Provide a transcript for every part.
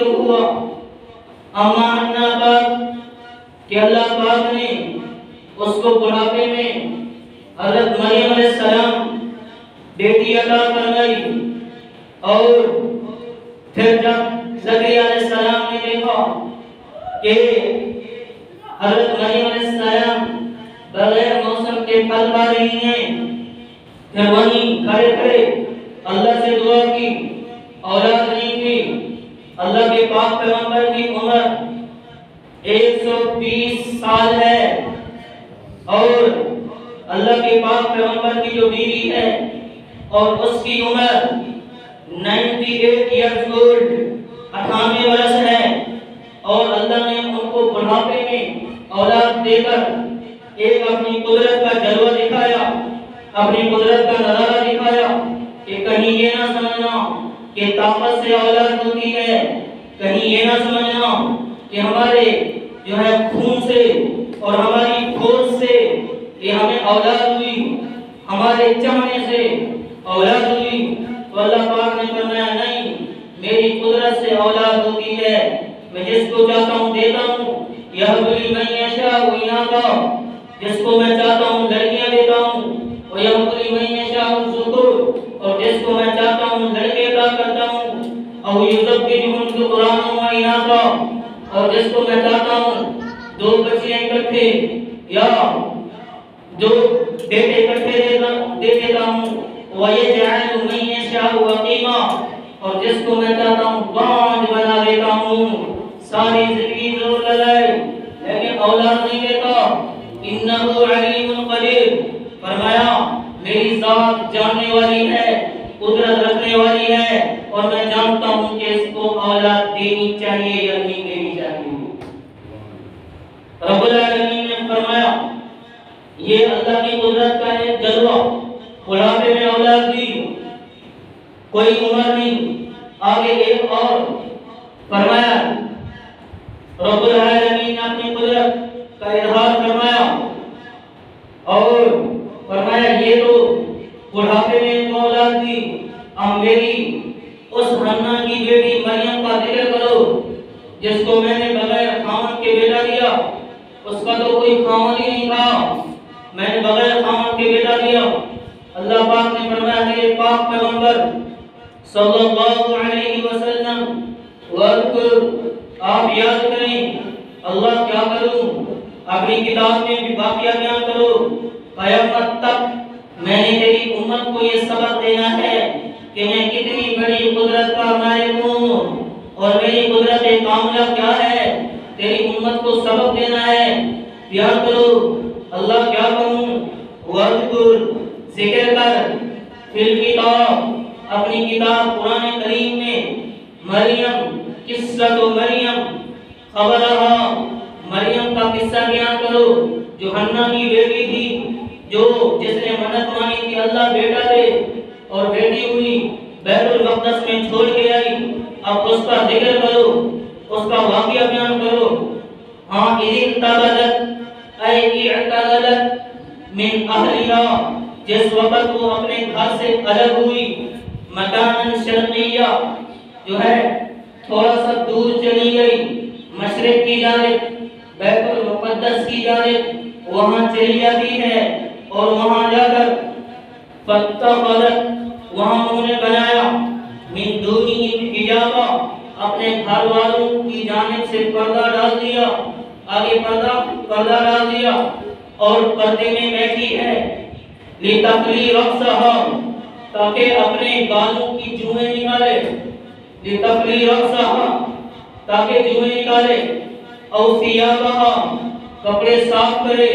हुआ अम्मा अन्ना पाक कि अल्लाह पाक ने उसको बुढ़ापे में हज़रत मरियम सलाम बेटी अता फरमाई और फिर जब जकरिया सलाम ने देखा कि हज़रत मरियम सलाम बगैर मौसम के फल पा रही हैं फिर वहीं खड़े खड़े पैगंबर की उम्र 120 साल है। और अल्लाह के पाक पैगंबर की जो बीवी है और उसकी उम्र 98 इयर्स ओल्ड अठानवे वर्ष है। और अल्लाह ने उनको बुढ़ापे में औलाद देकर एक अपनी कुदरत का जलवा दिखाया, अपनी कुदरत का नज़ारा दिखाया कि कहीं ये ना समझना कि ताकत से औलाद होती है। कहीं ये ना समझना कि हमारे जो है खून से और हमारी खोज से ये हमें औलाद हुई, हमारे चाहने से औलाद हुई। तो अल्लाह पाक ने फरमाया, नहीं, मेरी कुदरत से औलाद होती है। मैं जिसको चाहता हूँ देता हूँ। यह बली मैं यशा हुई का जिसको मैं चाहता हूँ लड़कियाँ देता हूँ और यह बली मैं यशा जुकुर और जिसको मैं चाहता हूँ लड़के अदा करता हूँ और के को कुरान महीना और जिसको मैं चाहता हूँ, दो बच्चियाँ इकट्ठे, या जो बेटे इकट्ठे दे देता हूँ, वही जान मैं यशा वकीमा और जिसको मैं चाहता हूँ, बांझ बना देता हूँ, सारी ज़िंदगी ज़ोर लगाए, लेकिन औलाद नहीं देता इन्नहु अलीमुन कदीर फरमाया, मेरी जात जानने वाली है, कुदरत रखने वाली है और मैं जानता हूँ कि इसको औलाद देनी चाहिए या नहीं देनी चाहिए। रब्बुल आलमीन ने फरमाया, ये अल्लाह की कुदरत का एक जलवा बुढ़ापे में औलाद दी। कोई उम्र नहीं, आगे एक और फरमाया, रब्बुल आलमीन पाक पैगंबर सल्लल्लाहु अलैहि वसल्लम वज़कुर आप याद करें, अल्लाह क्या करूँ? अपनी किताब में भी वाकया बयान करो? कयामत तक मैंने तेरी उम्मत को ये सबक देना है कि मैं कितनी बड़ी कुदरत का मालिक हूँ। और मेरी कुदरत कामया क्या है? तेरी उम्मत को सबक देना है। प्यार करो, अल्लाह क्या कहूँ वज़कुर ज़िक्र कर फिल अपनी किताब कुरान करीम में, मरियम किस्सा तो मरियम खबर मरियम का किस्सा बयान करो, जो हन्ना की बेटी थी, जो जिसने मन्नत मांगी थी अल्लाह बेटा दे, और बेटी हुई, बैतुल मक़दस में छोड़ के आई, अब उसका ज़िक्र करो, उसका वाकया बयान करो। हाँ इदिन तबदत ऐ इअतदलत मिन अहलिया जिस वक्त वो अपने घर से अलग हुई, मकान शर्मिया जो है थोड़ा सा दूर चली गई। मशरक की जानिब, बैतुल मुक़द्दस की जानिब, वहाँ चली जाती है और वहाँ जाकर पत्ता फत्तखलत वहाँ उन्होंने बनाया। मिन दूनी हिजाबा, अपने घर वालों की जानिब से पर्दा डाल दिया। आगे पर्दा पर्दा डाल दिया और पर्दे में बैठी है। लितकली रक्सहा ताकि अपने बालों की जुएँ निकाले। लितकली रक्सहा ताकि जुएँ निकाले। और सियाबहा कपड़े साफ़ करे।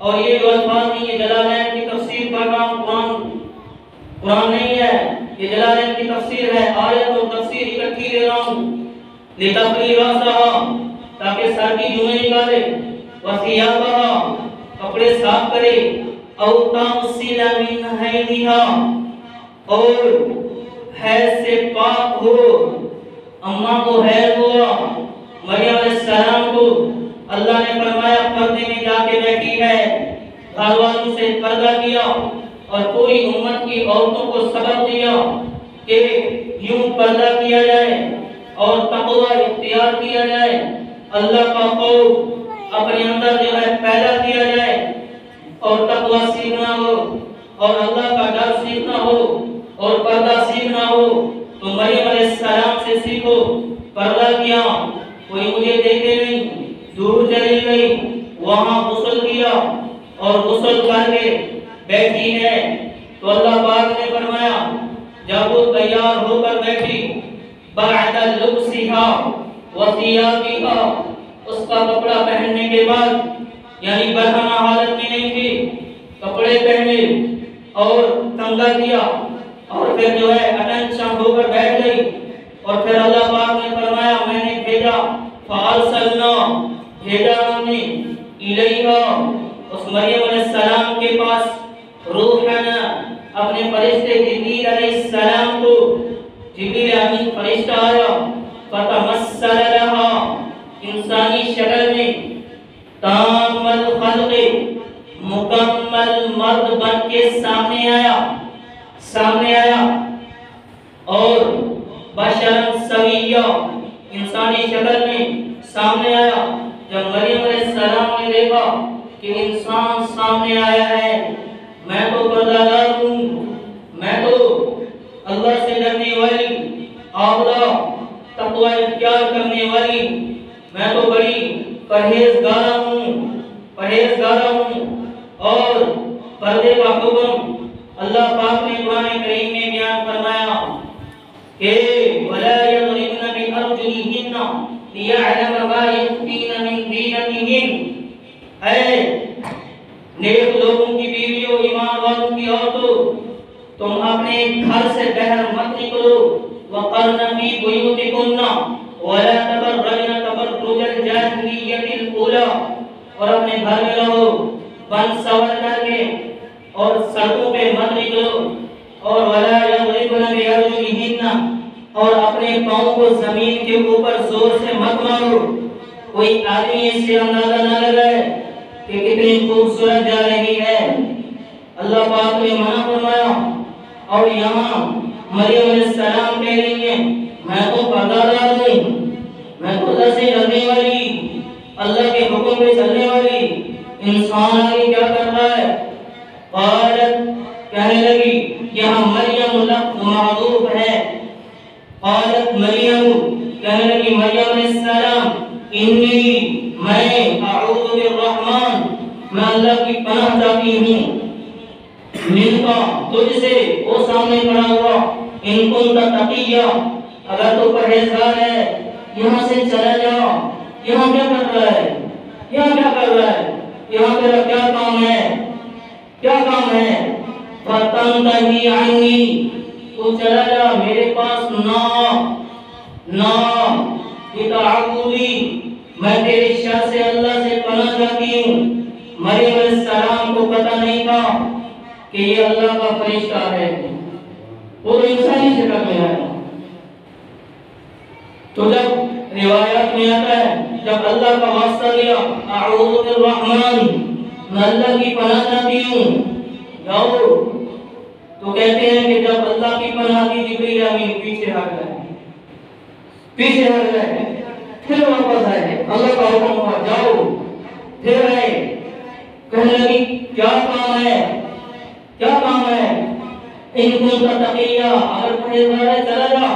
और ये जो अल्फाज नहीं ये जलालैन की तफसीर कर रहा हूँ कुरान कुरान नहीं है। ये जलालैन की तफसीर है, आयत और तफसीर इकट्ठी दे रहा हूँ। लितकली रक्सहा ताकि सर की जुएँ निकाले। वसियाबहा कपड़े साफ़ करे। और हैज़ से पाक हो, अम्मा को हैज़ हुआ मरियम अलैहिस्सलाम को अल्लाह ने फरमाया, पर्दे में जाके बैठी है। घर वालों से पर्दा किया और पूरी उम्मत की औरतों को सबक दिया कि यूँ पर्दा किया जाए और तकवा इख्तियार किया जाए। अल्लाह का खौफ अपने अंदर जो है पैदा किया जाए। और तकवा सीखना हो, और अल्लाह का डर सीखना हो, और पर्दा सीखना हो तो मरियम सलाम से सीखो, पर्दा किया, कोई मुझे देखे नहीं, दूर चली गई, वहाँ गुसल किया, और गुसल करके बैठी है तो अल्लाह पाक ने फरमाया, जब वो तैयार होकर बैठी बादल लुब्सिहा वसियाबिहा उसका कपड़ा पहनने के बाद, यानी बरहना हालत में कपड़े पहने और कंगा किया और फिर जो है अनंत शाम होकर बैठ गई और फिर अल्लाह पाक ने फरमाया, मैंने भेजा फाल सलना भेजा हमने इलैहा उस मरियम सलाम बन सामने आया सामने आया। और बशरन सविया इंसानी शक्ल में सामने आया, जब मरियम सलाम ने देखा कि इंसान सामने आया है, मैं तो पर्दादार हूँ, मैं तो अल्लाह से डरने वाली आबदा तकवा इख्तियार करने वाली, मैं तो बड़ी परहेजगारा हूँ परहेजगारा हूँ। और पर्दे का हुक्म अल्लाह पाक ने कुरान करीम में बयान फरमाया, कि वला यदरिबन बिन अर्जुलिहिन लियअलम मा युखफीन मिन दीनहिन ऐ नेक लोगों की बीवियों ईमान वालों की औरतों, तुम अपने घर से बाहर मत निकलो। वकरन फ़ी बुयूतिकुन वला तबरजन तबरजुल जाहिलियतिल ऊला और अपने घर में रहो। बन सवरना और सड़कों पे मत निकलो। और वला और अपने पाओ को ज़मीन के ऊपर ज़ोर से मत मारो। कोई आदमी इससे अंदाज़ा न लगाए कि कितनी खूबसूरत जा रही है। अल्लाह पाक ने मना फरमाया, और यहाँ मरियम ने सलाम कह रही है, मैं तो पर्दादार नहीं मैं तो दसे चलने वाली अल्लाह के हुक्म पे चलने वाली इंसान आगे क्या कर औरत कहने लगी, यहाँ मरियम मारूफ है। औरत मरियम कहने लगी, मरियम सलाम इन्नी मैं अऊज़ु बिर्रहमान मैं अल्लाह की पनाह चाहती हूँ। मिनका तुझसे वो सामने खड़ा हुआ, इन कुंता तकिया, अगर तू परहेजगार है, यहाँ से चला जाओ यहाँ क्या कर रहा है? यहाँ क्या कर रहा है? यहाँ तेरा क्या काम है? क्या काम है? फतंतही अन्नी तू चला जा, मेरे पास ना। ना। इताअबुदी मैं तेरे शर से अल्लाह से पनाह चाहती हूँ। मरियम सलाम को पता नहीं था कि ये अल्लाह का फरिश्ता है। वो तो इंसानी शक्ल में है तो जब रिवायत में आता है, जब अल्लाह का वास्ता लिया, अऊज़ु बिर्रहमान मैं अल्लाह की पनाह चाहती हूँ जाओ तो कहते हैं कि जब अल्लाह की पनाह की जिब्रील अमीन पीछे हट गए पीछे हट गए फिर वापस आए अल्लाह का हुक्म हुआ जाओ फिर आए कहने लगी क्या काम है क्या काम है इनको तकिया अगर परहेजगार है चला जा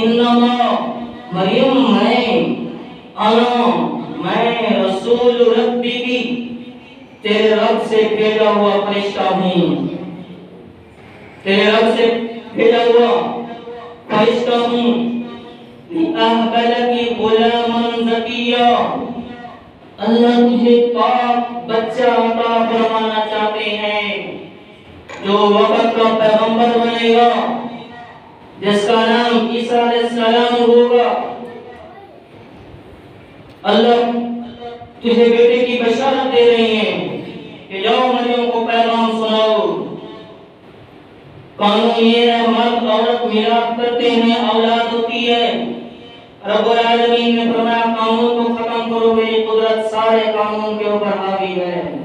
इन्नमा मरियम मैं अना मैं रसूल रब्बी की तेरे रब से भेजा हुआ फरिश्ता हूँ। तेरे रब से भेजा हुआ फरिश्ता हूँ। अहबलकी गुलामन ज़किया, अल्लाह तुझे पाक बच्चा अता फरमाना चाहते हैं, जो वक्त का पैगंबर बनेगा, जिसका नाम ईसा अलैहिस्सलाम होगा। अल्लाह तुझे बेटे की बशारत दे रही है कि जाओ मरियम को पैगाम सुनाओ। कानून ये है मर्द औरत मिलाप करते हैं, औलाद होती है। रब्बुल आलमीन ने फरमाया, कानून को खत्म करो, मेरी कुदरत सारे कानून के ऊपर हावी है।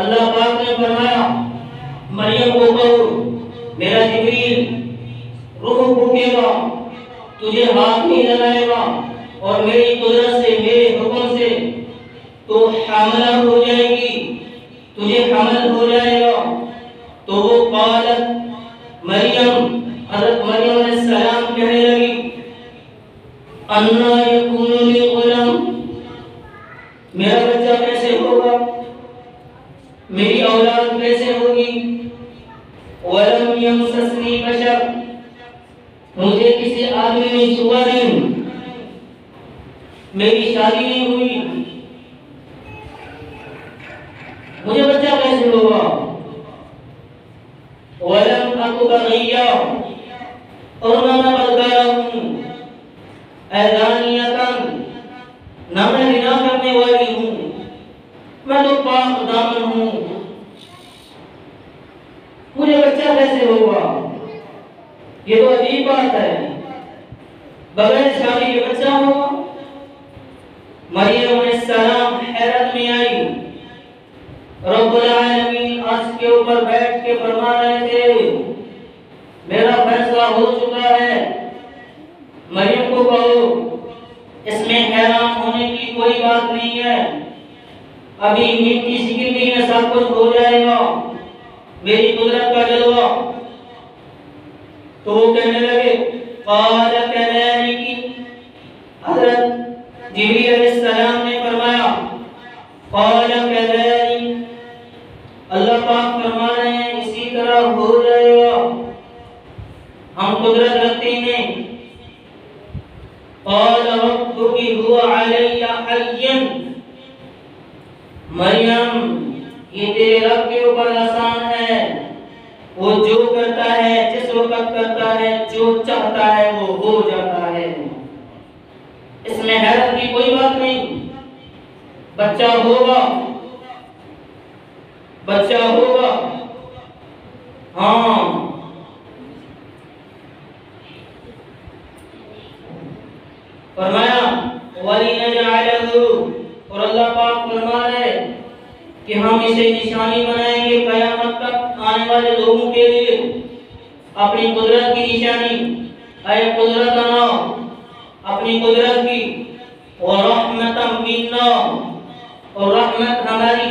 अल्लाह पाक ने फरमाया मरियम को कहो मेरा जिब्रील रूह फूकेगा तुझे हाथ नहीं लगाएगा और मेरी कुदरत से मेरे हुक्म से तो हामला हो जाएगी तुझे हमल हो जाएगा तो वो कालत मरियम हजरत मरियम सलाम कहने लगी अन्ना यकूनु ली गुलाम मेरा बच्चा कैसे होगा मेरी औलाद कैसे होगी वलम यमससनी बशर मुझे किसी आदमी ने छुआ नहीं मेरी शादी नहीं हुई मुझे बच्चा कैसे होगा वलम अकु बगैया और ना मैं बदकारा हूँ ऐलानियतन ना मैं रिना करने वाली हूँ मैं तो पाक दामन हूँ मुझे बच्चा कैसे होगा ये तो अजीब बात है बगैर शादी के बच्चा होगा मरियम सलाम हैरत में आई रब्बुल आलमीन अर्श के ऊपर बैठ के फरमा रहे थे। मेरा फैसला हो चुका है। मरियम को कहो, इसमें हैरान होने की कोई बात नहीं है। अभी मिट्टी सिकड़ी में सब कुछ हो जाएगा। मेरी कुदरत का जलवा। तो वो कहने लगे तेरे रब के ऊपर आसान है। वो जो करता है, जिस वक्त करता है, जो चाहता है, वो हो जाता है। इसमें हैरत की कोई बात नहीं। बच्चा होगा। बच्चा होगा। हाँ फरमाया वली नजअलहु और अल्लाह पाक फरमा रहे कि हम इसे निशानी बनाएँगे कयामत तक आने वाले लोगों के लिए अपनी कुदरत की निशानी अय कुदरत ना अपनी कुदरत की और रहमतम मिन्ना और रहमत हमारी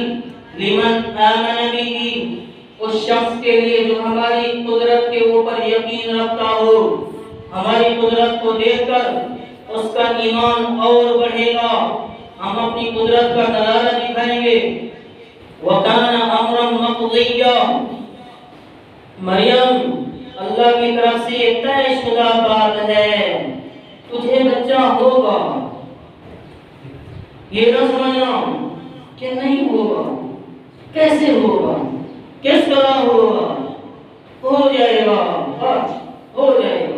लिमन आमन बिही उस शख्स के लिए जो हमारी कुदरत के ऊपर यकीन रखता हो। हमारी कुदरत को देखकर उसका ईमान और बढ़ेगा। हम अपनी कुदरत का नज़ारा दिखाएँगे। मरियम, अल्लाह की तरफ़ से एक तयशुदा बात है। तुझे बच्चा होगा। ये न समझना कि नहीं होगा। कैसे होगा? किस तरह होगा? हो जाएगा बस हो जाएगा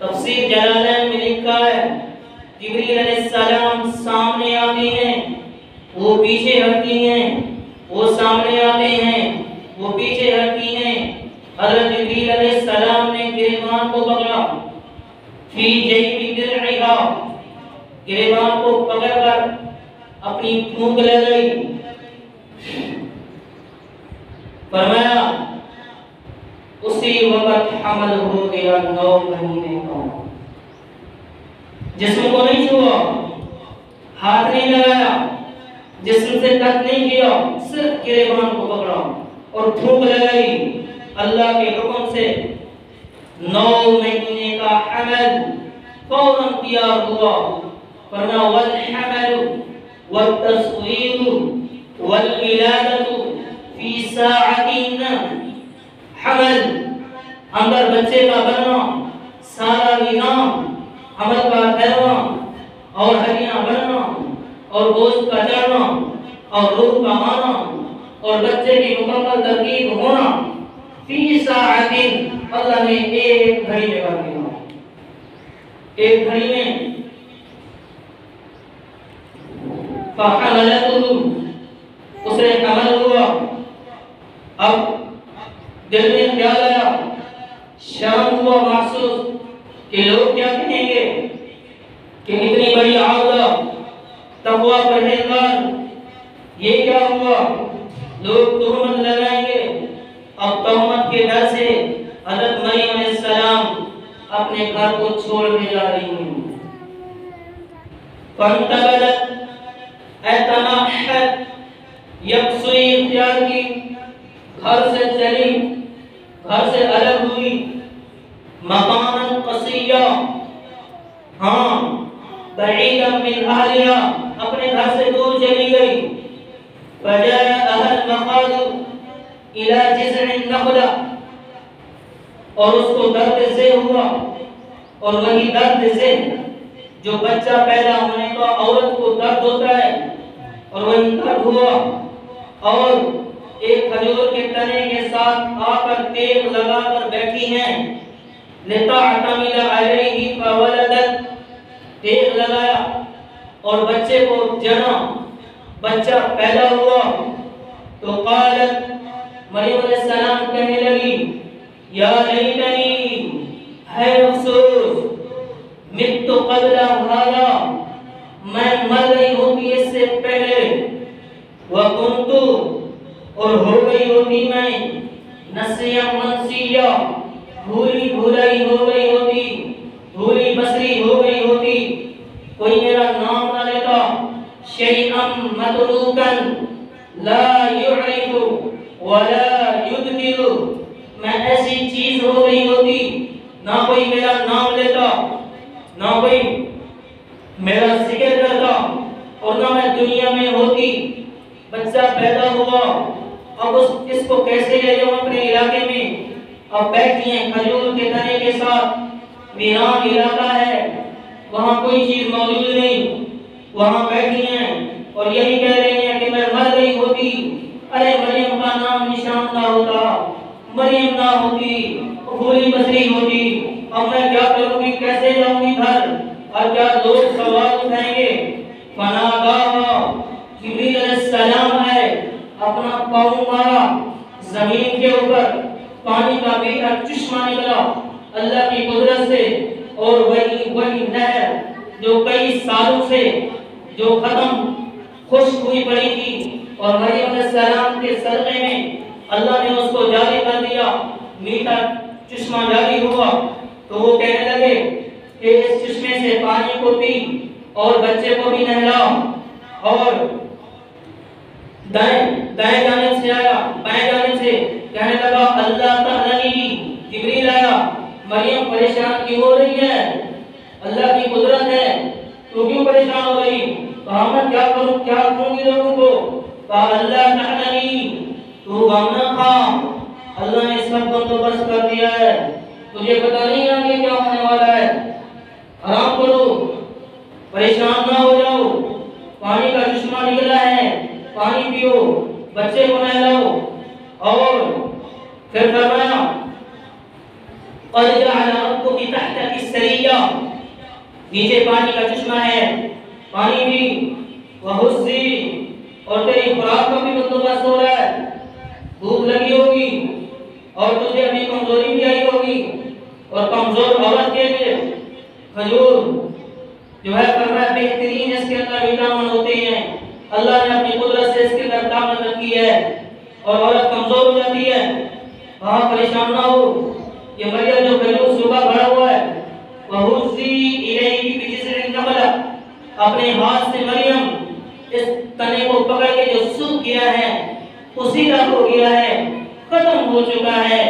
तफसीर जलालैन में लिखा है जिब्रील अलैहिस्सलाम सामने आते हैं वो पीछे हटती हैं वो सामने आते हैं गिरबान को पकड़कर अपनी फूंक ले गई। फरमाया, उसी वक्त हमल हो गया नौ महीने का। जिस्म को नहीं छुआ, हाथ नहीं लगाया, जिसम से टच नहीं किया, सिर्फ़ गिरेबान को पकड़ा और फूंक गई। अल्लाह के हुक्म से नौ महीने का हमल फ़ौरन तैयार हुआ। फरमा वल हमल वल तस्वीर वल विलादतु फ़ी हमल अंदर बच्चे का बनना सारा निज़ाम अमल का ठहरना और हड्डियाँ बनना और गोश्त का चढ़ना और रूह का आना और बच्चे की मुकम्मल तरकीब होना फ़ी साअतिन अल्लाह ने एक घड़ी में कर दिया एक घड़ी में उसे हमल हुआ। अब दिल में ख्याल आया? शर्म हुआ महसूस कि लोग क्या कहेंगे? कि इतनी बड़ी आवदा तकवा परहेजगार, ये क्या हुआ? लोग तोहमत लगाएँगे। अब तोहमत के डर से हज़रत मरियम सलाम अपने घर को छोड़ जा रही हूँ यकसुई इख्तियार की घर से चली घर से अलग हुई। मकान कसिया हाँ मिन अहलिया अपने घर से दूर चली गई। फजा अहल मकाद इला जिस्र नखला, और उसको दर्द से हुआ, और वही दर्द से जो बच्चा पैदा होने का औरत को दर्द होता है, और वही दर्द हुआ, और एक खजूर के तने के साथ आकर तेल लगाकर बैठी हैं। तेल लगाया और बच्चे को जना बच्चा पैदा हुआ। तो कालत, मरियम सलाम कहने लगी, या लैतनी, है अफसोस मित्तु कबल हादा मैं मर गई होती इससे पहले। वह कुंतु और हो गई होती मैं नसिया मनसिया भूली भुलाई हो गई होती भूली बसरी हो गई होती। कोई मेरा नाम न लेता शैअम मतलूकन, ला युरिफु वला युदकिरु मैं ऐसी चीज़ हो गई होती, ना कोई मेरा नाम लेता, ना कोई मेरा ज़िक्र करता, और ना मैं दुनिया में होती। बच्चा पैदा हुआ अब उस इसको कैसे ले जाऊँ अपने इलाके में? अब बैठी हैं खजूर के तने के साथ। वीरान इलाका है। वहाँ कोई चीज़ मौजूद नहीं। वहाँ बैठी हैं और यही कह रही हैं कि मैं मर गई होती। अरे मरियम का नाम निशान ना होता। मरियम ना होती भूली बसरी होती। अब मैं क्या करूँगी कैसे जाऊँगी घर? और क्या लोग सवाल उठाएँगे? फनादा जिब्रील सलाम है अपना पाँव मारा, ज़मीन के ऊपर पानी का मीठा चश्मा निकला अल्लाह की कुदरत से, और वही वही नहर जो कई सालों से, जो खत्म खुश हुई पड़ी थी। और मरियम सलाम के सरने में अल्लाह ने उसको जारी कर दिया। मीठा चश्मा जारी हुआ। तो वो कहने लगे कि इस चश्मे से पानी को पी और बच्चे को भी नहलाओ। और दाएँ दाएँ जाने से आया, बाएँ जाने से। कहने लगा, अल्लाह जिब्रील आया। मरियम परेशान क्यों हो रही है। अल्लाह की कुदरत है तो क्यों परेशान हो रही कहा, मैं क्या करूँ, क्या लोगों को? कहा, अल्लाह तू ना खा। अल्लाह ने सब बंदोबस्त कर दिया है। तुझे पता नहीं आगे क्या होने वाला है। आराम करो, परेशान ना हो जाओ। पानी का चश्मा निकला है पानी पियो, बच्चे को नहलाओ, और फिर फरमाया, और जअल रब्बुकी तहतकी सरिया, नीचे पानी का चश्मा है, पानी भी वहुस्सी और तेरी खुराक का भी बंदोबस्त हो रहा है, भूख लगी होगी, और तुझे अभी कमज़ोरी भी आई होगी, और कमज़ोर औरत के लिए खजूर जो है बेहतरीन, इसके अंदर विटामिन होते हैं। अल्लाह ने अपनी कुदरत से इसके अंदर ताकत रखी है और औरत कमज़ोर हो जाती है। वहाँ परेशान ना हो। ये मरियम जो खजूर सुबह भरा हुआ है वहुसी इलैहि बिजिस्रिन नमला अपने हाथ से मरियम इस तने को पकड़ के जो सूख गया है, उसी का हो गया है, खत्म हो चुका है।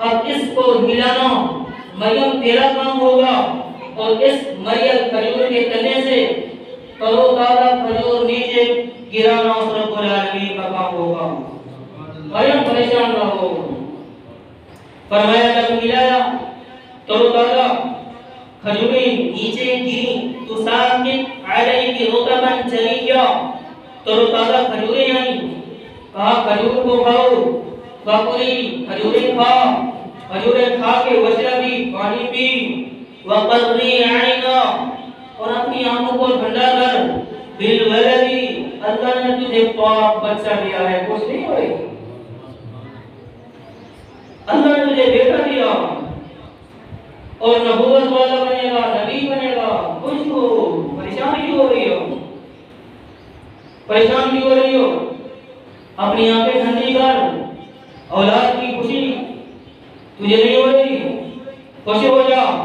अब इसको हिलाना मरियम तेरा काम होगा और इस मरियम खजूर के तने से करो ताला खजूर नीचे गिराना उस रब्बुल आलमीन का काम होगा मरियम परेशान ना हो फरमाया जब मिलाया तरो ताला खजूरें नीचे गिरी तो साकित अलैहि रुतबन जलिया तरो ताज़ा खजूरें आई कहा खजूर को खाओ बकरी खजूरें खा खजूरें खा के वशरबी पानी पी वकर्री आइना और अपनी आँखों को ठंडा कर बिल वलदी अल्लाह ने तुझे पाक बच्चा दिया है, कुछ नहीं होएगी। अल्लाह ने तुझे बेटा दिया। और नबूवत वाला बनेगा, नबी बनेगा। खुश हो, परेशान क्यों हो रही हो? परेशान क्यों हो रही हो? अपनी आँखें ठंडी कर, औलाद की खुशी तुझे नहीं हो रही खुश हो जा।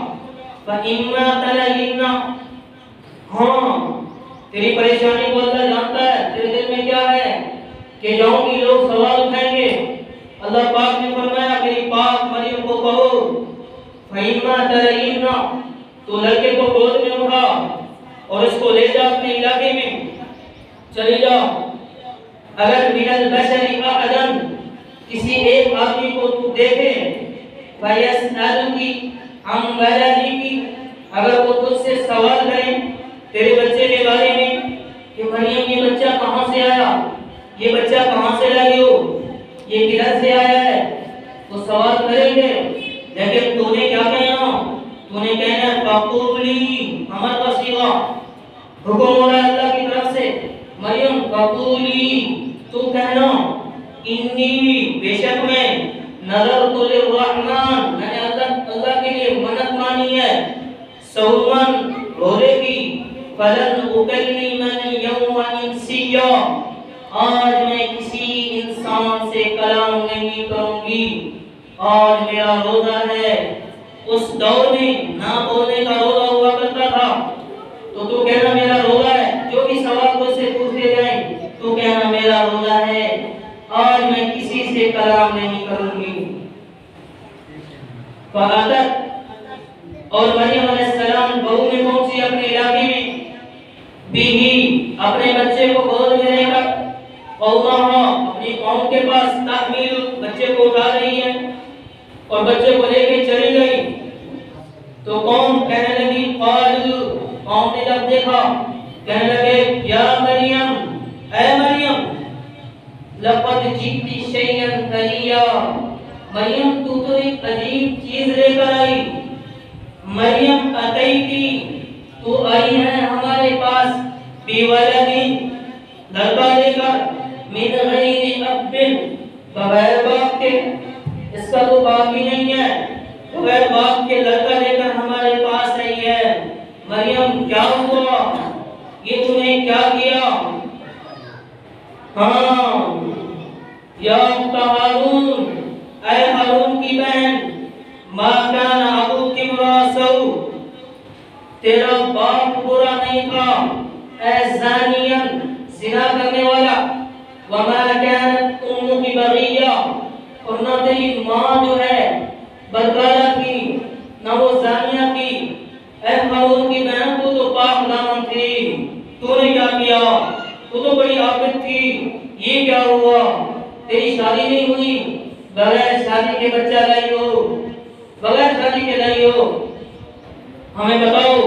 इन्ना तला इन्ना हाँ। तेरी परेशानी को अल्लाह जानता है, तेरे दिल में क्या है? कि जाऊँगी, लोग सवाल उठाएँगे। अल्लाह पाक ने फरमाया, मेरी पाक मरियम को कहो फइमा तरइना तो लड़के को गोद में उठा और उसको ले जा अपने इलाके में। चले जाओ अगर मिनल बशरी अदन किसी एक आदमी को तू देखे फयसअलुकी हम वलदी की, अगर वो तुझसे सवाल करे तेरे बच्चे के बारे में कि मरियम ये बच्चा कहाँ से आया? ये बच्चा कहाँ से लाई हो? ये किधर से आया है? तो सवाल करेंगे। लेकिन तूने क्या कहना तूने कहना कपूली अमर का सीगा हुक्म हो रहा है अल्लाह की तरफ़ से। मरियम कपूली तू कहना, इन्नी बेशक मैं नज़र तो रहमान, मैंने अल्लाह अल्लाह के लिए मन्नत मानी है। सौमन फलन उकल्ली मन यौम इंसिया आज मैं किसी इंसान से कलाम नहीं करूँगी। आज मेरा रोजा है। उस दौर में ना बोलने का रोजा हुआ करता था। तो तू कहना मेरा रोजा है, जो भी सवाल तुझसे पूछते जाए तो कहना मेरा रोजा है। आज मैं किसी से कलाम नहीं करूँगी। और मरियम अलैहिस्सलाम बहू में पहुँची अपने इलाके बीही अपने बच्चे को गोद में लेकर कौमा अपनी कौम के पास तामील बच्चे को उठा रही है और बच्चे को लेके चली गई। तो कौम कहने लगी, कालू। कौम ने जब देखा, कहने लगे, या मरियम, ऐ मरियम, लक़द जीती शैयन करिया मरियम, तू तो एक अजीब चीज़ लेकर आई। मरियम अतैती तू आई है हमारे पास। बेवलदी लड़का लेकर मिन गैरी अब्बिन बगैर बाप के इसका तो बाप ही नहीं है। बगैर बाप के लड़का लेकर हमारे पास आई है। मरियम, क्या हुआ? ये तूने क्या किया? हाँ या हारून। ऐ हारून की बहन मा कान अबू की मुरासौ तेरा बाप बुरा नहीं था। जानियन जिना करने वाला वमा कानत उम्मु की बगिया और ना तेरी माँ जो है बदकारा थी ना वो जानिया थी ऐ हारून की बहन तू तो पाक दामन थी तूने क्या किया तू तो बड़ी आफत थी ये क्या हुआ तेरी शादी नहीं हुई बगैर शादी के बच्चा लाई हो बगैर शादी के लाई हो हमें बताओ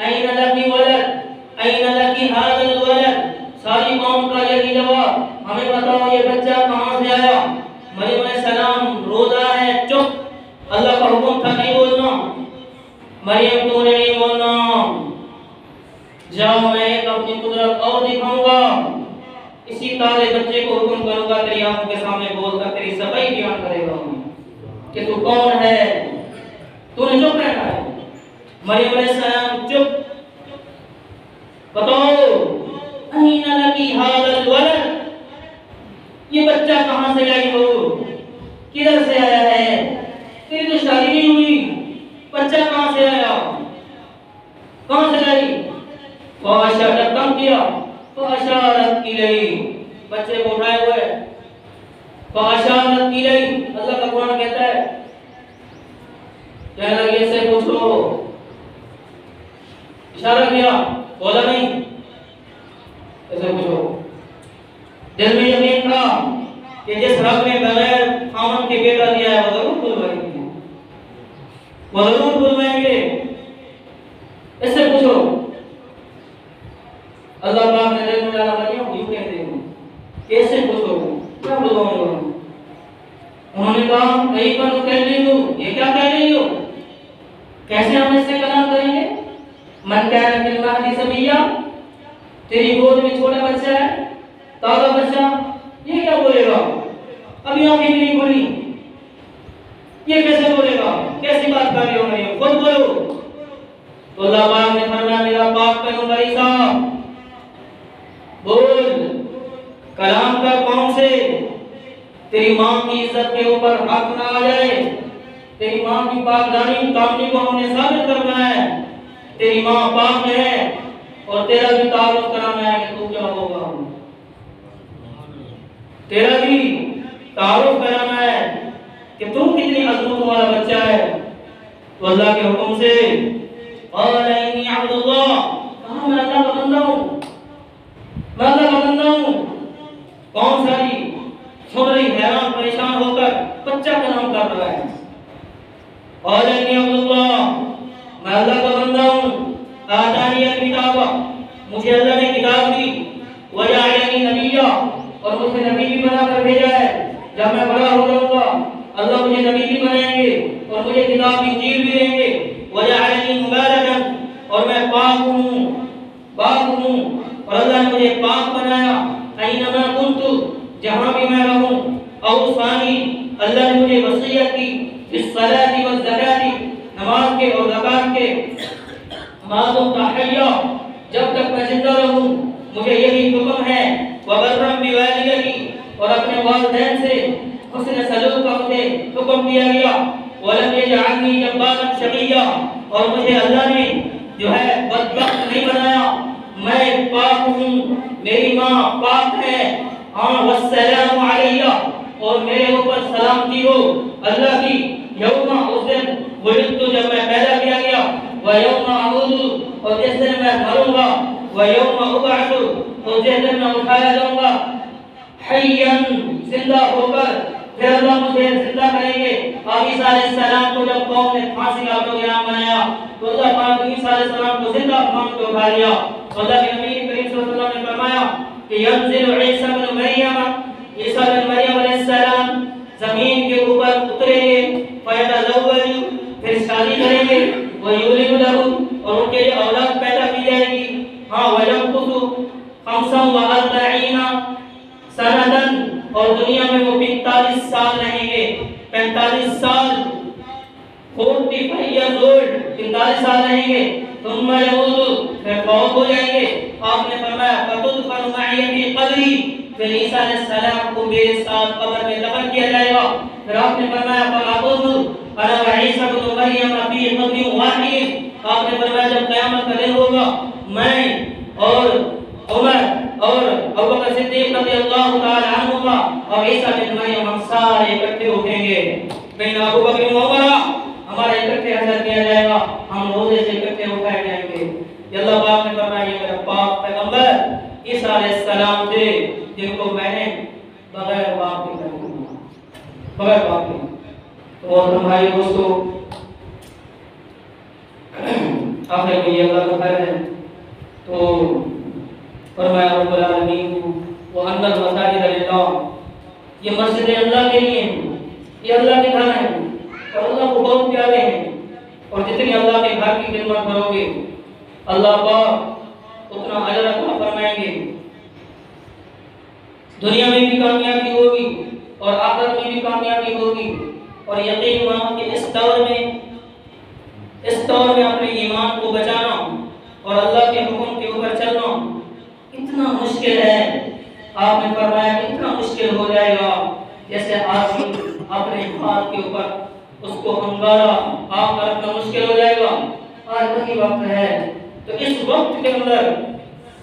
ऐन लकी वलद ऐन लकी हादल वलद सारी कौम का यही जवाब हमें बताओ, ये बच्चा कहाँ से आया? मरियम सलाम, रोजा है, चुप। अल्लाह का हुक्म था नहीं बोलना। मरियम, तूने नहीं बोलना। जाओ, मैं अपनी कुदरत और दिखाऊँगा। इसी ताले बच्चे को हुक्म करूँगा, तेरी आँखों के सामने बोलकर तेरी सफ़ाई बयान करेगा। कि तू कौन है? तूने चुप रहना है। मरियम सलाम, चुप। बताओ अहीना लकी हादल वलद ये बच्चा कहाँ से लाई हो किधर से आया है तेरी तो शादी नहीं हुई बच्चा कहाँ से आया कहाँ से लाई फाशरत कम किया फाशरत इलई बच्चे को उठाए हुए फाशरत इलई अल्लाह का कुरान कहता है कहना ये से पूछो इशारा किया बोला नहीं ऐसे पूछो दिल में यकीन था कि जिस रब ने बगैर खामन के बेटा दिया है वो ज़रूर बुलवाएँगे वो ज़रूर बुलवाएँगे ऐसे पूछो अल्लाह पाक ने दिल में डाला मरियम यूँ कहते हैं कैसे पूछो क्या बुलवाऊँगा उन्होंने कहा कहीं पर तो कह रही हो ये क्या कह रही हो? कैसे हम इससे कलाम करेंगे? मन क्या है, फिर महदी सबिया तेरी गोद में छोटा बच्चा है। ताज़ा बच्चा, ये क्या बोलेगा? अभी आँखें भी नहीं खुली। ये कैसे बोलेगा? कैसी बात कर रहे हो मैं खुद बोलो। तो अल्लाह पाक ने फरमाया, मेरा पाक पैगंबर ईसा बोल, कलाम का कौन से। तेरी माँ की इज़्ज़त के ऊपर हक ना आ जाए। तेरी माँ की पाकदानी कामनी को हमने साबित करना है। तेरी माँ पाक है और तेरा भी तारुफ कराना है कि तू क्या होगा? तेरा भी तारुफ कराना है कि तू कितनी अजमत वाला बच्चा है। तो अल्लाह के हुक्म से और इन्नी अब्दुल्लाह कहा, मैं अल्लाह का बंदा हूँ। मैं अल्लाह का बंदा हूँ। कौन सारी रही हैरान परेशान होकर बच्चा का नाम कर रहा है। और मैं अल्लाह का बंदा हूँ। आतानी किताब, मुझे अल्लाह ने किताब दी। वजाअनी नबिया, और मुझे नबी भी बनाकर भेजा है। जब मैं बड़ा हो जाऊँगा, अल्लाह मुझे नबी भी बनाएँगे, और मुझे किताब इंजील भी देंगे। वजाअनी मुबारकन, और मैं पाक हूँ। पाक हूँ, और अल्लाह ने मुझे पाक बनाया। अइनमा कुंतु जहाँ भी मैं रहूँ औसानी अल्लाह ने मुझे वसीयत की, इस सलाती व ज़काती, नमाज़ के और ज़कात के। मालूम तहैया जब तक मैं ज़िंदा रहूँ, मुझे यही हुक्म है वबर्रम बिवालिदी और अपने वालिदैन से हुस्न सलूक का मुझे हुक्म दिया गया। वलम यजअलनी जब्बारन शकिया, और मुझे अल्लाह ने जो है बदबख्त नहीं बनाया। मैं पाक हूँ, मेरी माँ पाक है। हाँ वस्सलामु अलैया और मेरे ऊपर सलामती हो अल्लाह की, यौमा उस दिन तो जब मैं पैदा किया गया, व यौमा अमूदु और जिस दिन मैं मरूँगा, व यौमा उबअसु और जिस दिन मैं उठाया जाऊँगा, हय्यन, ज़िंदा होकर, फिर अल्लाह मुझे ज़िंदा करेंगे। और ईसा अलैहिस्सलाम को जब कौम ने फांसी का प्रोग्राम बनाया तो अल्लाह पाक ईसा अलैहिस्सलाम को ज़िंदा मान के उठा लिया। तो अल्लाह के नबी करीम सल्लल्लाहु अलैहि वसल्लम ने फरमाया कि यंजिल ईसा इब्न मरियम ईसा इब्न मरियम अलैहिस्सलाम ज़मीन के ऊपर उतरेंगे फयतजव्वजु फिर शादी करेंगे व यूलिदु लहु और उनके लिए औलाद पैदा की जाएगी हाँ वयमकुसु खमसन व अर्बईना सनदन और दुनिया में वो 45 साल रहेंगे 45 साल 45 इयर्स ओल्ड 45 साल रहेंगे तुम यमूतु फिर फौत हो जाएँगे आपने फरमाया फतुदफनु मई कब्री फिर ईसा अलैहिस्सलाम को मेरे साथ कब्र में दफन किया जाएगा। फिर आपने फरमाया फलाकुदु अना व ईसा इब्न मरियम फ़ी कब्री वाहिद आपने फरमाया, जब कयामत का दिन होगा, मैं और उमर और अबू बकर सिद्दीक रज़ियल्लाहु ताला अन्हुमा और ईसा बिन मरियम हम सारे इकट्ठे उठेंगे बिन अबू बकर व उमर हमारा इकट्ठे हशर किया जाएगा हम रोज़े से इकट्ठे उठाए जाएँगे ये अल्लाह पाक ने फरमाया ये मेरा पाक पैगंबर ईसा अलैहिस्सलाम थे जिनको मैंने बगैर बाप के पैदा बगैर बाप के। तो और भाई दोस्तों आखिर में ये अल्लाह का खैर है। तो फरमाया, रब्बुल आलमीन, वो अन्नल मसाजिद लिल्लाह ये मस्जिद अल्लाह के लिए हैं। ये अल्लाह के घर हैं। और अल्लाह को बहुत प्यारे हैं। और जितनी अल्लाह के घर की खिदमत करोगे, अल्लाह पाक उतना अजर अता फरमाएँगे। दुनिया में भी कामयाबी होगी और आखिरत में भी कामयाबी होगी। और यकीन मानो कि इस दौर में इस दौर में अपने ईमान को बचाना और अल्लाह के हुक्म के ऊपर चलना इतना मुश्किल है। आपने फरमाया कि इतना मुश्किल हो जाएगा। जैसे आदमी अपने हाथ के ऊपर उसको अंगारा आग पर रखना मुश्किल हो जाएगा। आज वही वक्त है। तो इस वक्त के अंदर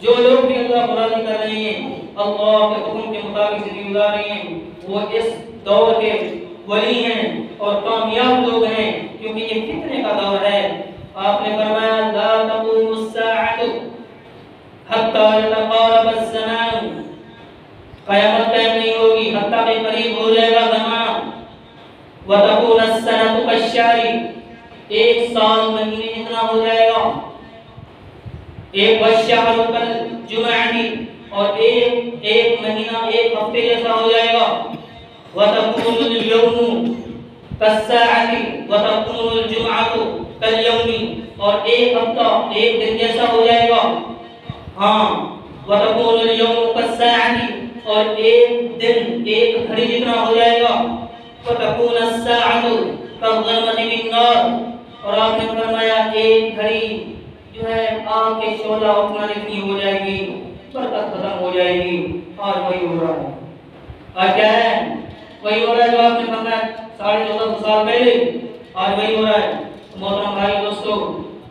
जो लोग भी अल्लाह को कर रहे हैं, अल्लाह के हुक्म के मुताबिक ज़िंदगी गुजार रहे हैं, वो इस दौर के वली हैं और कामयाब लोग हैं, क्योंकि ये फितने का दौर है। आपने फरमाया, ला तक़ूमुस साअतु हत्ता यतक़ारब अज़्ज़मान क़यामत कायम नहीं होगी, हत्ता के करीब हो जाएगा ज़माना व तकून अस-सनतु एक साल महीने जितना हो जाएगा। एक वशहर कल जुमअनी और एक एक महीना, एक हफ़्ते जैसा हो जाएगा। कस्साअती व तकून al-जुमअतु कल यौमी और एक हफ़्ता एक दिन जैसा हो जाएगा हाँ व तकून al-यawम कस्साअती और एक दिन एक घड़ी जितना हो जाएगा व तकून as-साअतु तब गलमती बिन्नार और आपने फरमाया एक घड़ी जो है आग के शोला उठना इतनी हो जाएगी बरकत खत्म हो जाएगी आज वही हो रहा है आज क्या है वही हो रहा है जो आपने फरमाया साढ़े चौदह सौ साल पहले। आज वही हो रहा है। तो मोहतरम भाई, दोस्तों,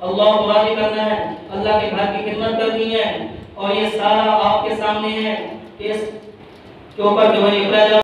अल्लाह को राज़ी करना है। अल्लाह के घर की खिदमत करनी है। और ये सारा आपके सामने है। इस के ऊपर जो है